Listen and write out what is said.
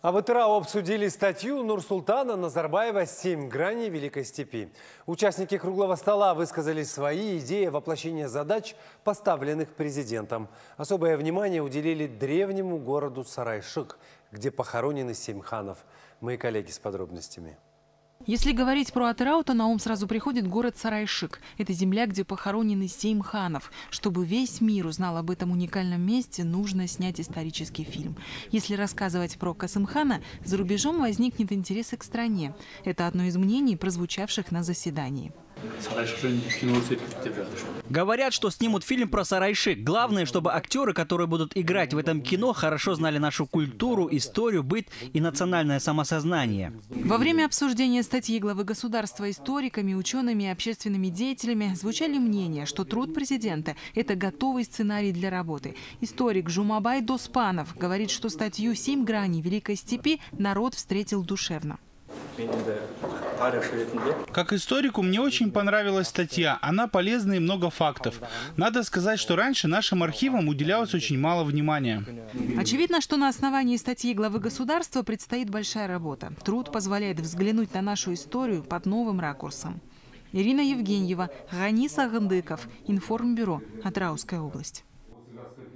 А в ИТРАО обсудили статью Нурсултана Назарбаева «Семь граней Великой степи». Участники круглого стола высказали свои идеи воплощения задач, поставленных президентом. Особое внимание уделили древнему городу Сарайшик, где похоронены семь ханов. Мои коллеги с подробностями. Если говорить про Атырау, то на ум сразу приходит город Сарайшик. Это земля, где похоронены семь ханов. Чтобы весь мир узнал об этом уникальном месте, нужно снять исторический фильм. Если рассказывать про Касымхана, за рубежом возникнет интерес к стране. Это одно из мнений, прозвучавших на заседании. Говорят, что снимут фильм про Сарайшик. Главное, чтобы актеры, которые будут играть в этом кино, хорошо знали нашу культуру, историю, быт и национальное самосознание. Во время обсуждения статьи главы государства историками, учеными и общественными деятелями звучали мнения, что труд президента – это готовый сценарий для работы. Историк Жумабай Доспанов говорит, что статью «Семь граней Великой степи» народ встретил душевно. Как историку мне очень понравилась статья. Она полезна и много фактов. Надо сказать, что раньше нашим архивам уделялось очень мало внимания. Очевидно, что на основании статьи главы государства предстоит большая работа. Труд позволяет взглянуть на нашу историю под новым ракурсом. Ирина Евгеньева, Ганиса Гандыков, Информбюро, Атрауская область.